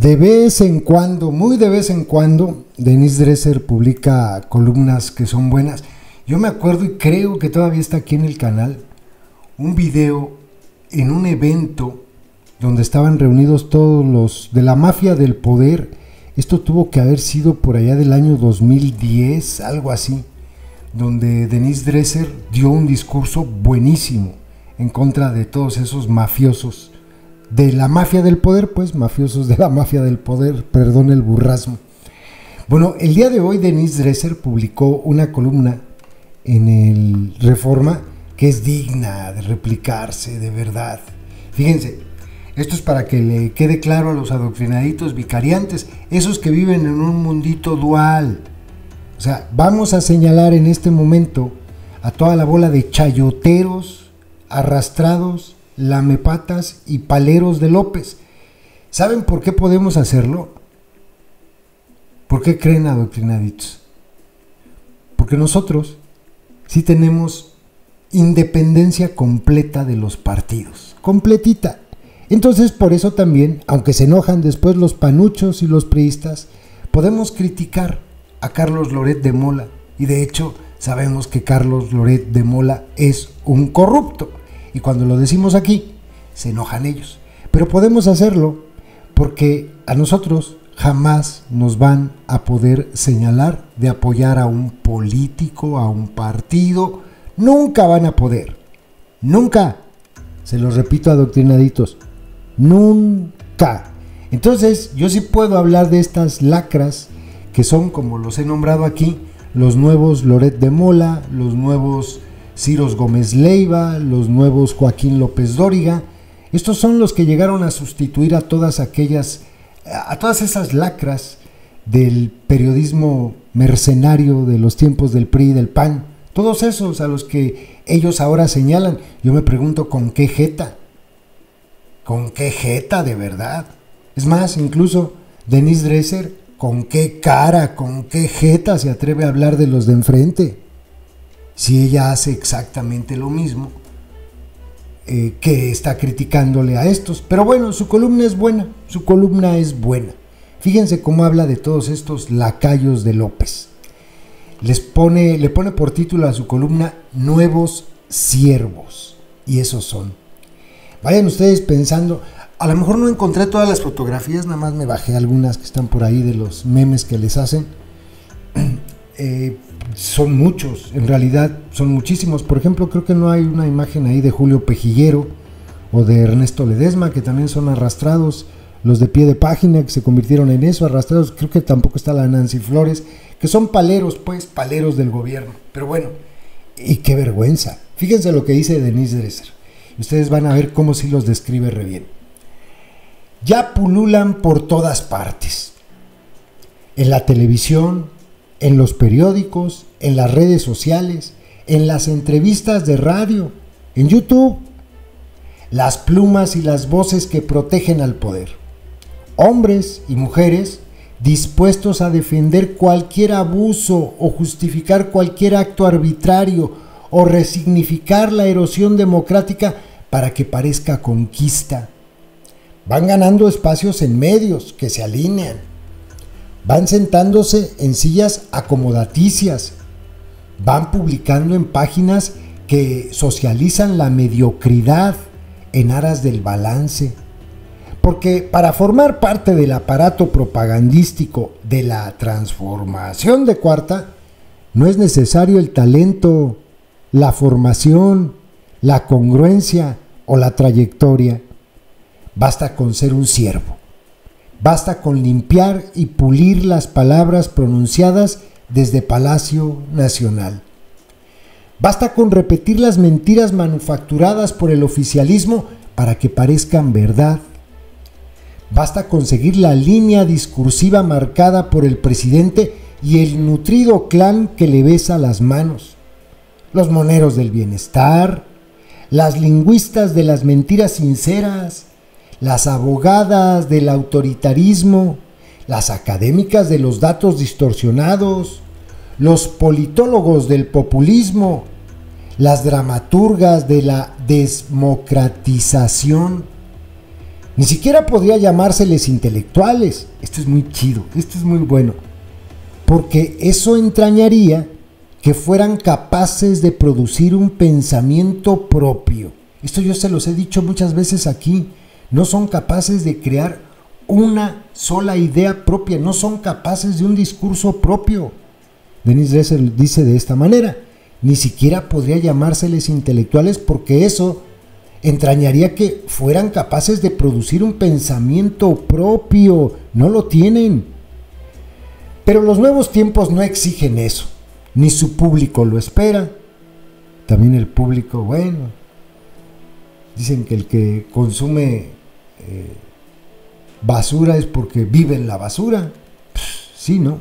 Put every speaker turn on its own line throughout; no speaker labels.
De vez en cuando, muy de vez en cuando, Denise Dresser publica columnas que son buenas. Yo me acuerdo y creo que todavía está aquí en el canal un video en un evento donde estaban reunidos todos los de la mafia del poder. Esto tuvo que haber sido por allá del año 2010, algo así, donde Denise Dresser dio un discurso buenísimo en contra de todos esos mafiosos de la mafia del poder, pues mafiosos de la mafia del poder, perdón el burrasmo. Bueno, el día de hoy Denise Dresser publicó una columna en el Reforma que es digna de replicarse de verdad. Fíjense, esto es para que le quede claro a los adoctrinaditos vicariantes, esos que viven en un mundito dual. O sea, vamos a señalar en este momento a toda la bola de chayoteros arrastrados lamepatas y paleros de López. ¿Saben por qué podemos hacerlo? ¿Por qué creen adoctrinaditos? Porque nosotros sí tenemos independencia completa de los partidos, completita. Entonces por eso también, aunque se enojan después los panuchos y los priistas, podemos criticar a Carlos Loret de Mola. Y de hecho sabemos que Carlos Loret de Mola es un corrupto. Y cuando lo decimos aquí, se enojan ellos. Pero podemos hacerlo porque a nosotros jamás nos van a poder señalar de apoyar a un político, a un partido. Nunca van a poder. Nunca. Se los repito adoctrinaditos. Nunca. Entonces yo sí puedo hablar de estas lacras que son, como los he nombrado aquí, los nuevos Loret de Mola, los nuevos Ciros Gómez Leiva, los nuevos Joaquín López Dóriga. Estos son los que llegaron a sustituir a todas aquellas, a todas esas lacras del periodismo mercenario de los tiempos del PRI y del PAN. Todos esos a los que ellos ahora señalan. Yo me pregunto con qué jeta. ¿Con qué jeta de verdad? Es más, incluso Denise Dresser, ¿con qué cara, con qué jeta se atreve a hablar de los de enfrente? Si ella hace exactamente lo mismo eh, que está criticándole a estos. Pero bueno, su columna es buena, su columna es buena. Fíjense cómo habla de todos estos lacayos de López. Les pone, le pone por título a su columna Nuevos Siervos. Y esos son. Vayan ustedes pensando, a lo mejor no encontré todas las fotografías, nada más me bajé algunas que están por ahí de los memes que les hacen. Eh, son muchos, en realidad son muchísimos. Por ejemplo, creo que no hay una imagen ahí de Julio Pejillero o de Ernesto Ledesma, que también son arrastrados. Los de pie de página que se convirtieron en eso, arrastrados. Creo que tampoco está la Nancy Flores, que son paleros, pues, paleros del gobierno. Pero bueno, y qué vergüenza. Fíjense lo que dice Denise Dresser. Ustedes van a ver cómo sí los describe re bien. Ya pululan por todas partes. En la televisión, en los periódicos, en las redes sociales, en las entrevistas de radio, en YouTube. Las plumas y las voces que protegen al poder. Hombres y mujeres dispuestos a defender cualquier abuso o justificar cualquier acto arbitrario o resignificar la erosión democrática para que parezca conquista. Van ganando espacios en medios que se alinean Van sentándose en sillas acomodaticias. Van publicando en páginas que socializan la mediocridad en aras del balance. Porque para formar parte del aparato propagandístico de la transformación de cuarta, no es necesario el talento, la formación, la congruencia o la trayectoria. Basta con ser un siervo. Basta con limpiar y pulir las palabras pronunciadas desde Palacio Nacional. Basta con repetir las mentiras manufacturadas por el oficialismo para que parezcan verdad. Basta con seguir la línea discursiva marcada por el presidente y el nutrido clan que le besa las manos. Los moneros del bienestar, las lingüistas de las mentiras sinceras, las abogadas del autoritarismo, las académicas de los datos distorsionados, los politólogos del populismo, las dramaturgas de la desmocratización. Ni siquiera podría llamárseles intelectuales. Esto es muy chido, esto es muy bueno. Porque eso entrañaría que fueran capaces de producir un pensamiento propio. Esto yo se los he dicho muchas veces aquí. No son capaces de crear una sola idea propia, no son capaces de un discurso propio. Denis Dresser dice de esta manera, ni siquiera podría llamárseles intelectuales porque eso entrañaría que fueran capaces de producir un pensamiento propio. No lo tienen. Pero los nuevos tiempos no exigen eso, ni su público lo espera. También el público, bueno, dicen que el que consume eh, basura es porque vive en la basura. sí, ¿no?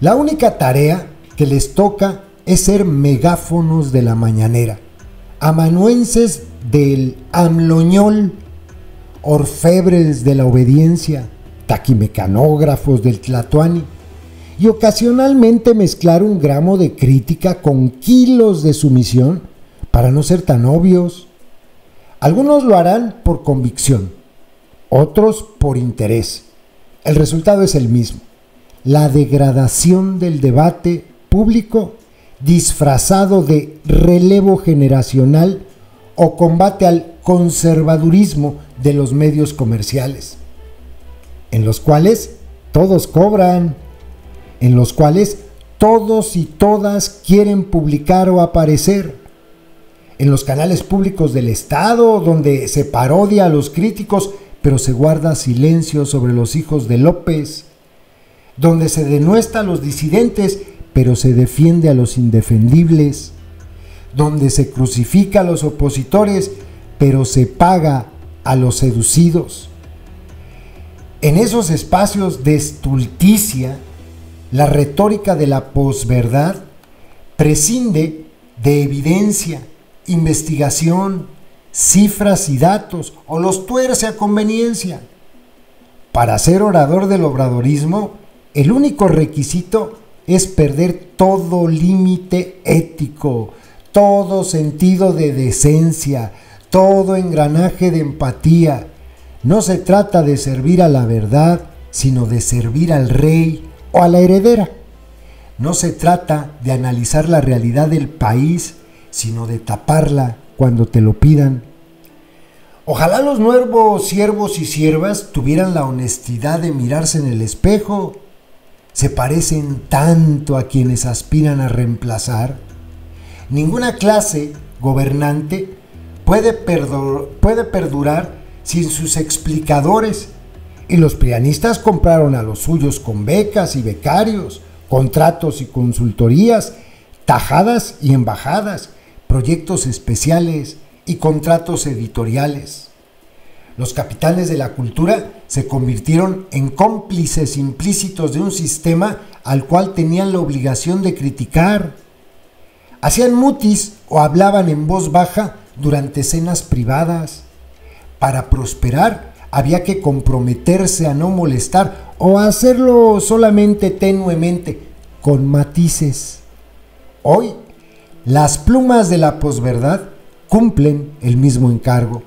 La única tarea que les toca es ser megáfonos de la mañanera, amanuenses del amloñol, orfebres de la obediencia, taquimecanógrafos del tlatuani, y ocasionalmente mezclar un gramo de crítica con kilos de sumisión para no ser tan obvios. Algunos lo harán por convicción, otros por interés. El resultado es el mismo, la degradación del debate público disfrazado de relevo generacional o combate al conservadurismo de los medios comerciales, en los cuales todos cobran, en los cuales todos y todas quieren publicar o aparecer, en los canales públicos del Estado, donde se parodia a los críticos, pero se guarda silencio sobre los hijos de López, donde se denuestra a los disidentes, pero se defiende a los indefendibles, donde se crucifica a los opositores, pero se paga a los seducidos. En esos espacios de estulticia, la retórica de la posverdad prescinde de evidencia, investigación, cifras y datos, o los tuerce a conveniencia. Para ser orador del obradorismo, el único requisito es perder todo límite ético, todo sentido de decencia, todo engranaje de empatía. No se trata de servir a la verdad, sino de servir al rey o a la heredera. No se trata de analizar la realidad del país, sino de taparla cuando te lo pidan. Ojalá los nuevos siervos y siervas tuvieran la honestidad de mirarse en el espejo. Se parecen tanto a quienes aspiran a reemplazar Ninguna clase gobernante puede, puede perdurar sin sus explicadores. Y los pianistas compraron a los suyos con becas y becarios, contratos y consultorías, tajadas y embajadas, proyectos especiales y contratos editoriales. Los capitales de la cultura se convirtieron en cómplices implícitos de un sistema al cual tenían la obligación de criticar Hacían mutis o hablaban en voz baja durante cenas privadas. Para prosperar había que comprometerse a no molestar o hacerlo solamente tenuemente, con matices. Hoy, las plumas de la posverdad cumplen el mismo encargo.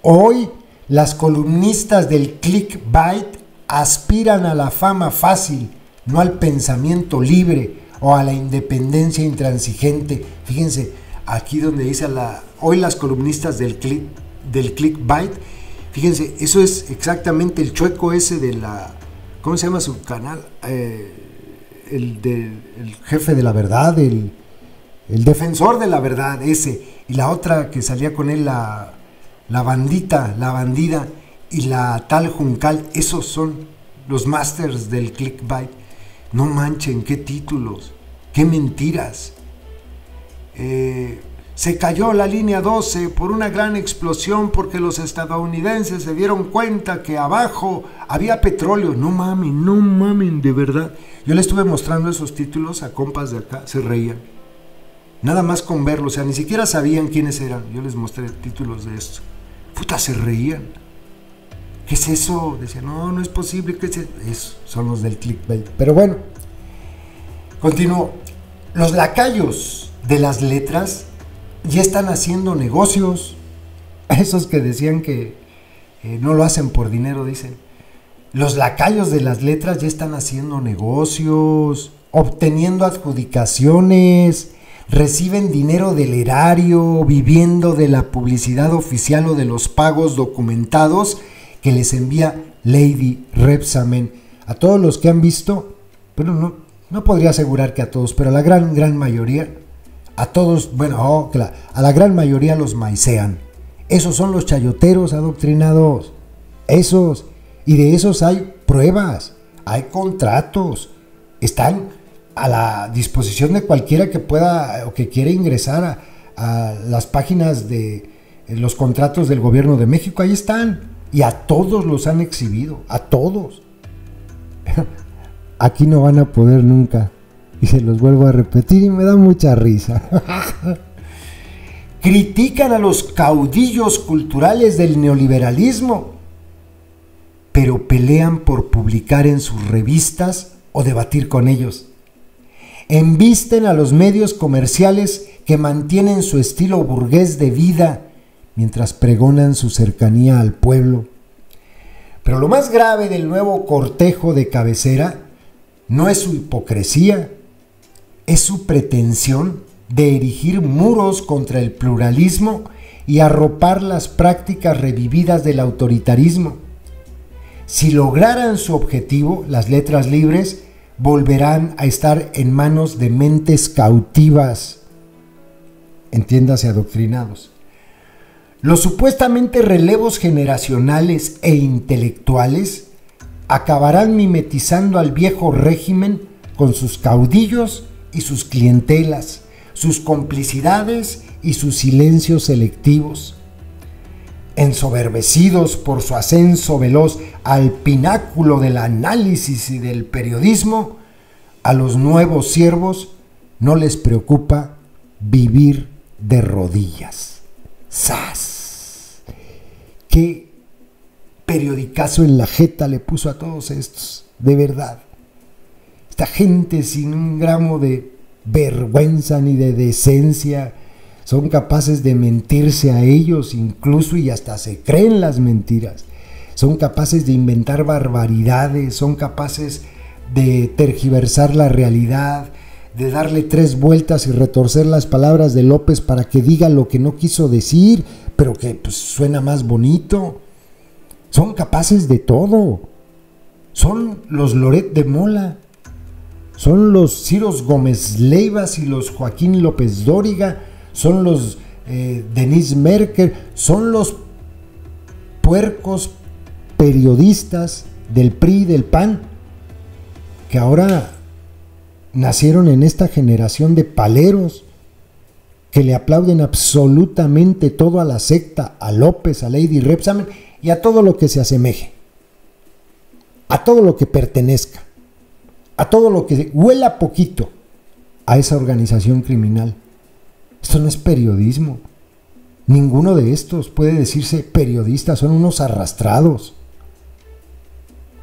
Hoy, las columnistas del clickbait aspiran a la fama fácil, no al pensamiento libre, o a la independencia intransigente. Fíjense, aquí donde dice la, hoy las columnistas del, click, del clickbait, fíjense, eso es exactamente el chueco ese de la, ¿cómo se llama su canal? Eh, el, del jefe de la verdad, el, el, defensor de la verdad, ese, y la otra que salía con él, la, la bandita, la bandida, y la tal Juncal, esos son los masters del clickbait. No manchen, qué títulos, qué mentiras. Eh, se cayó la línea 12 por una gran explosión porque los estadounidenses se dieron cuenta que abajo había petróleo. No mamen, no mamen, de verdad. Yo le estuve mostrando esos títulos a compas de acá, se reían. Nada más con verlos, o sea, ni siquiera sabían quiénes eran. Yo les mostré títulos de esto. Puta, se reían. ¿Qué es eso? Decían, no, no es posible. que es eso? Son los del clickbait. Pero bueno, continúo. Los lacayos de las letras ya están haciendo negocios. Esos que decían que, eh, no lo hacen por dinero, dicen. Los lacayos de las letras ya están haciendo negocios, obteniendo adjudicaciones, reciben dinero del erario, viviendo de la publicidad oficial o de los pagos documentados que les envía Lady Repsamen. A todos los que han visto, pero no, no podría asegurar que a todos, pero a la gran, gran mayoría, a todos, bueno, oh, a la gran mayoría los maicean. Esos son los chayoteros adoctrinados. Esos. Y de esos hay pruebas, hay contratos. Están a la disposición de cualquiera que pueda o que quiera ingresar a, las páginas de los contratos del gobierno de México. Ahí están. Y a todos los han exhibido. A todos. Aquí no van a poder nunca. Y se los vuelvo a repetir y me da mucha risa. critican a los caudillos culturales del neoliberalismo, pero pelean por publicar en sus revistas o debatir con ellos. Embisten a los medios comerciales que mantienen su estilo burgués de vida mientras pregonan su cercanía al pueblo. Pero lo más grave del nuevo cortejo de cabecera no es su hipocresía, es su pretensión de erigir muros contra el pluralismo y arropar las prácticas revividas del autoritarismo. Si lograran su objetivo, las letras libres volverán a estar en manos de mentes cautivas, entiéndase adoctrinados. Los supuestamente relevos generacionales e intelectuales acabarán mimetizando al viejo régimen con sus caudillos y sus clientelas sus complicidades y sus silencios selectivos. Ensoberbecidos por su ascenso veloz al pináculo del análisis y del periodismo, a los nuevos siervos no les preocupa vivir de rodillas. ¡Sas! ¿Qué periodicazo en la jeta le puso a todos estos? De verdad. Esta gente sin un gramo de vergüenza ni de decencia. Son capaces de mentirse a ellos incluso y hasta se creen las mentiras. Son capaces de inventar barbaridades, son capaces de tergiversar la realidad, de darle tres vueltas y retorcer las palabras de López para que diga lo que no quiso decir, pero que pues, suena más bonito. Son capaces de todo. Son los Loret de Mola son los Ciros Gómez Leivas y los Joaquín López Dóriga, son los eh, Denise Merkel, son los puercos periodistas del PRI del PAN, que ahora nacieron en esta generación de paleros que le aplauden absolutamente todo a la secta, a López, a Lady Repsamen y a todo lo que se asemeje, a todo lo que pertenezca a todo lo que huela poquito a esa organización criminal. Esto no es periodismo. Ninguno de estos puede decirse periodistas, son unos arrastrados.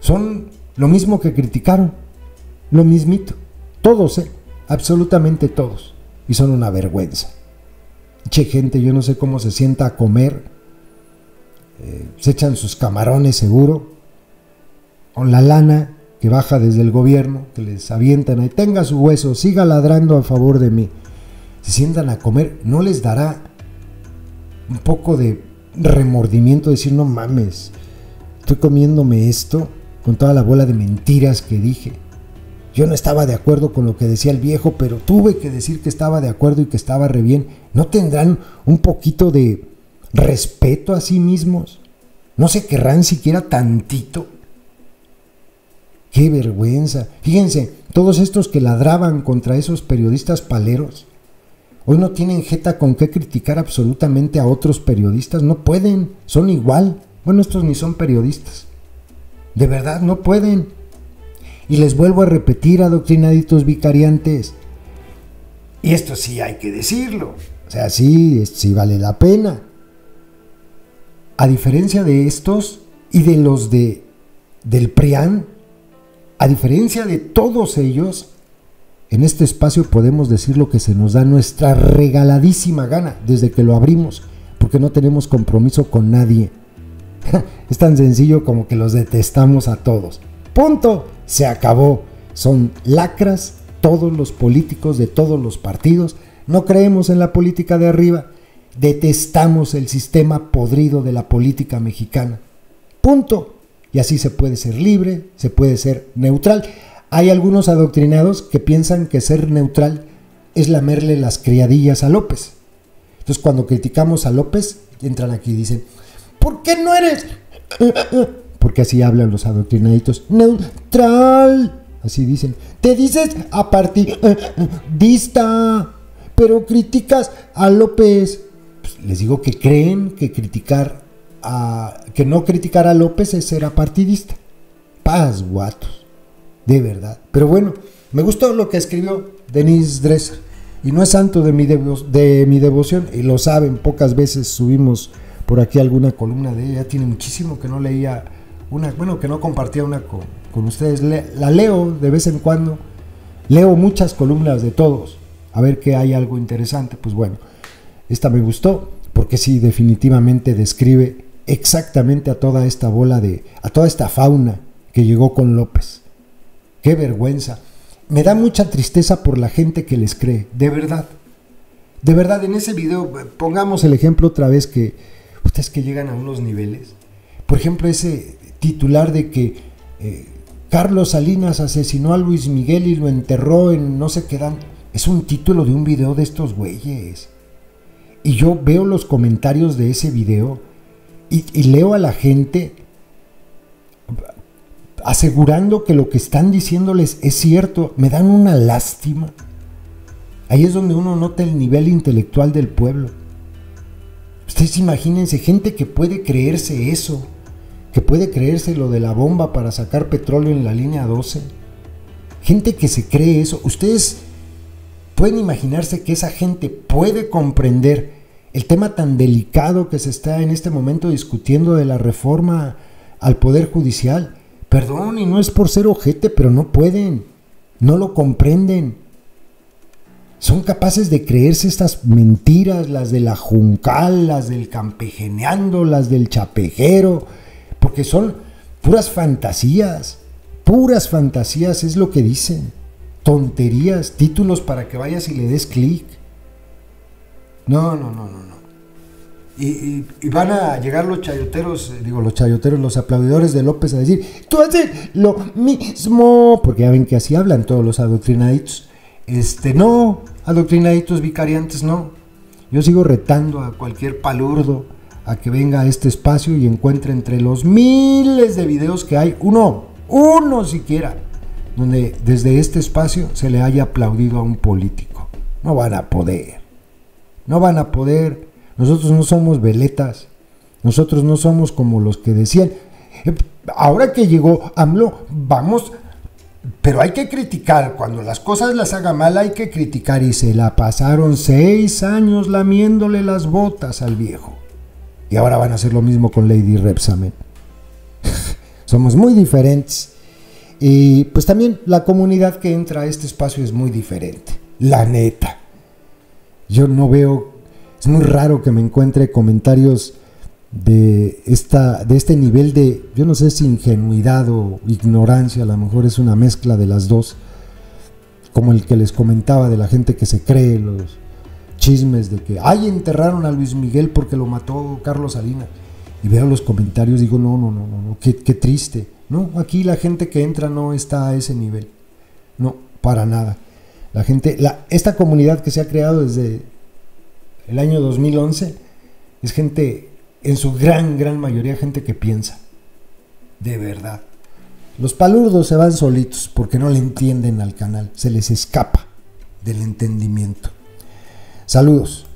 Son lo mismo que criticaron, lo mismito. Todos, ¿eh? absolutamente todos. Y son una vergüenza. Che, gente, yo no sé cómo se sienta a comer. Eh, se echan sus camarones seguro. Con la lana que baja desde el gobierno, que les avientan ahí, tenga su hueso, siga ladrando a favor de mí. Se sientan a comer, no les dará un poco de remordimiento decir, no mames, estoy comiéndome esto con toda la bola de mentiras que dije. Yo no estaba de acuerdo con lo que decía el viejo, pero tuve que decir que estaba de acuerdo y que estaba re bien. ¿No tendrán un poquito de respeto a sí mismos? ¿No se querrán siquiera tantito? Qué vergüenza. Fíjense, todos estos que ladraban contra esos periodistas paleros, hoy no tienen jeta con qué criticar absolutamente a otros periodistas. No pueden, son igual. Bueno, estos ni son periodistas. De verdad, no pueden. Y les vuelvo a repetir, adoctrinaditos vicariantes. Y esto sí hay que decirlo. O sea, sí, sí vale la pena. A diferencia de estos y de los de del PRIAN, a diferencia de todos ellos, en este espacio podemos decir lo que se nos da nuestra regaladísima gana desde que lo abrimos, porque no tenemos compromiso con nadie. es tan sencillo como que los detestamos a todos. Punto. Se acabó. Son lacras todos los políticos de todos los partidos. No creemos en la política de arriba. Detestamos el sistema podrido de la política mexicana. Punto. Y así se puede ser libre, se puede ser neutral. Hay algunos adoctrinados que piensan que ser neutral es lamerle las criadillas a López. Entonces cuando criticamos a López, entran aquí y dicen, ¿por qué no eres? Porque así hablan los adoctrinaditos. Neutral. Así dicen. Te dices apartidista, pero criticas a López. Pues les digo que creen que criticar a, que no criticar a López es ser apartidista. Paz, guatos. De verdad. Pero bueno, me gustó lo que escribió Denise Dresser. Y no es santo de mi, de mi devoción, y lo saben, pocas veces subimos por aquí alguna columna de ella. Tiene muchísimo que no leía una, bueno, que no compartía una con, ustedes. la leo de vez en cuando. Leo muchas columnas de todos. A ver que hay algo interesante. Pues bueno, esta me gustó porque sí, definitivamente describe exactamente a toda esta bola de, a toda esta fauna que llegó con López. Qué vergüenza. Me da mucha tristeza por la gente que les cree, de verdad. De verdad, en ese video, pongamos el ejemplo otra vez que ustedes que llegan a unos niveles. Por ejemplo, ese titular de que eh, Carlos Salinas asesinó a Luis Miguel y lo enterró en no sé qué dan. Es un título de un video de estos güeyes. Y yo veo los comentarios de ese video y, leo a la gente asegurando que lo que están diciéndoles es cierto, me dan una lástima. Ahí es donde uno nota el nivel intelectual del pueblo. Ustedes imagínense gente que puede creerse eso, que puede creerse lo de la bomba para sacar petróleo en la línea 12. Gente que se cree eso. Ustedes pueden imaginarse que esa gente puede comprender el tema tan delicado que se está en este momento discutiendo de la reforma al Poder Judicial. Perdón, y no es por ser ojete, pero no pueden, no lo comprenden. Son capaces de creerse estas mentiras, las de la Juncal, las del campejeneando, las del chapejero, porque son puras fantasías, puras fantasías es lo que dicen, tonterías, títulos para que vayas y le des clic. No, no, no, no, no. Y, van a llegar los chayoteros, eh, digo los chayoteros, los aplaudidores de López a decir, tú haces lo mismo, porque ya ven que así hablan todos los adoctrinaditos. Este, no, adoctrinaditos vicariantes, no. Yo sigo retando a cualquier palurdo a que venga a este espacio y encuentre entre los miles de videos que hay, uno, uno siquiera, donde desde este espacio se le haya aplaudido a un político. No van a poder. No van a poder. Nosotros no somos veletas. Nosotros no somos como los que decían. Eh, ahora que llegó AMLO, vamos, pero hay que criticar. Cuando las cosas las haga mal hay que criticar. Y se la pasaron seis años lamiéndole las botas al viejo. Y ahora van a hacer lo mismo con Lady Repsamen. Somos muy diferentes. Y pues también la comunidad que entra a este espacio es muy diferente. La neta yo no veo, es muy raro que me encuentre comentarios de, esta, de este nivel de, yo no sé si ingenuidad o ignorancia, a lo mejor es una mezcla de las dos, como el que les comentaba de la gente que se cree los chismes de que, ay, enterraron a Luis Miguel porque lo mató Carlos Salinas. Y veo los comentarios, digo, no, no, no, no, qué, qué triste. No, aquí la gente que entra no está a ese nivel. No, para nada. La gente, la, esta comunidad que se ha creado desde el año 2011 es gente, en su gran, gran mayoría, gente que piensa. De verdad. Los palurdos se van solitos porque no le entienden al canal, se les escapa del entendimiento. Saludos.